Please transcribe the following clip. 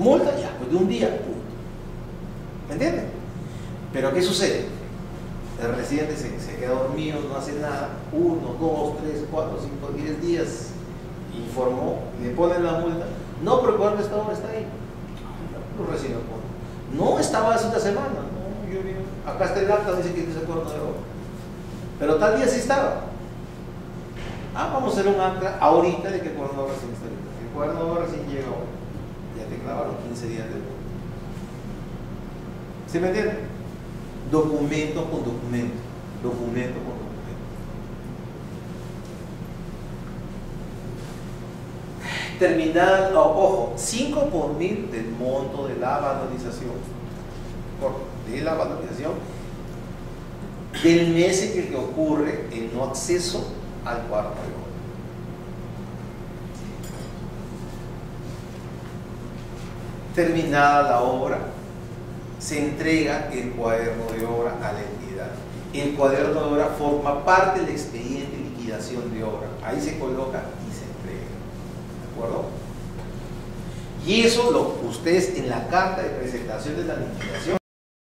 Multa ya, pues de un día, punto. ¿Me entienden? Pero ¿qué sucede? El residente se, se queda dormido, no hace nada, uno, dos, tres, cuatro, cinco, diez días, informó, le ponen la multa. No, pero ¿cuándo está ahora? Está ahí. Lo pone. No estaba hace una semana. No, yo vi- acá está el acta, dice que es acuerdo de obra. Pero tal día sí estaba. Ah, vamos a hacer un acta ahorita de que el obra recién está ahorita. El obra recién llega Ya te clavaron 15 días de ¿Sí me entienden? Documento con documento. Documento con documento. Terminal, ojo, 5 por mil del monto de la valorización. De la valorización del mes en el que ocurre el no acceso al cuarto de obra. Terminada la obra, se entrega el cuaderno de obra a la entidad. El cuaderno de obra forma parte del expediente de liquidación de obra. Ahí se coloca y se entrega. ¿De acuerdo? Y eso lo ustedes en la carta de presentación de la liquidación